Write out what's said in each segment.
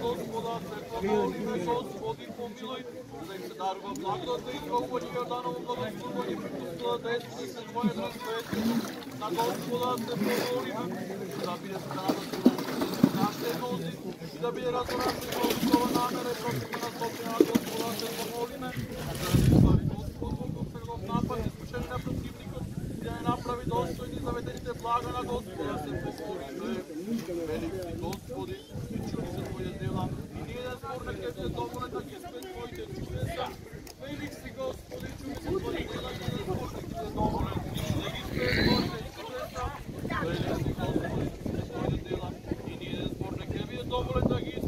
Господа се Господи помилуј, да им се дарува благодат да избавување Јорданово благословување преку сила се Твоја на. На Господа се помолиме, да биде страната нашите нози и да биде разорашена ова намера и против на Сопија Господа се помолиме, да не избави Господ Бог од всеков напад и на противникот и да не направи достојни заведените на Господа се помолиме. Велик си Господи, и чуди за твоја дела, и ние да зборна ке се добро да ќе спе Твоите чудеса. Велик си Господи, чуди за твоја дела, и ние да зборна ке се добро да ги спе Твоите чудеса. Велик си Господи, чуди за твоја дела, и ние да зборна ке биде добро да ги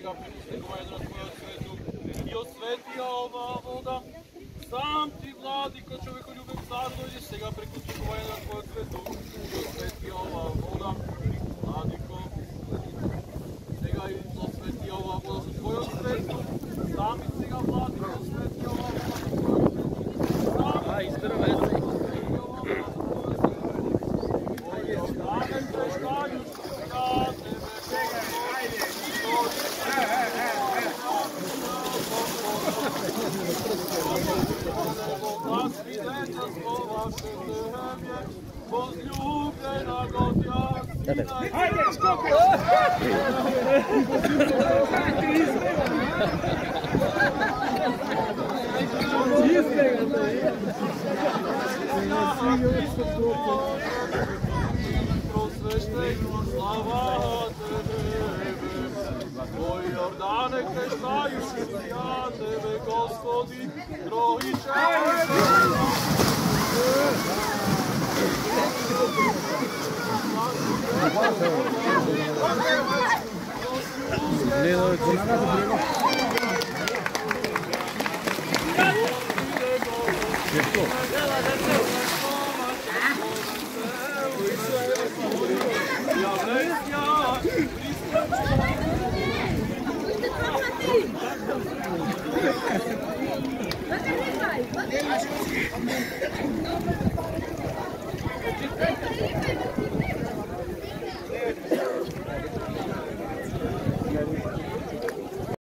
njega prištego je na svoju svetu i osvetija ova voda. Sam ti vladi ko čovjeko ljubim car dođeš sega preko njegova je na svoju svetu i osvetija ova voda. Vladiko, sega i osvetija ova voda sa svojom svetu. Sam ti sega vladiko Ajde, Просвещено слава Тебе, O Jordane kreślają się kwiaty, wy gospodi troicie. Nie, no, to na razie było. Jest to. Vai, vai, vai.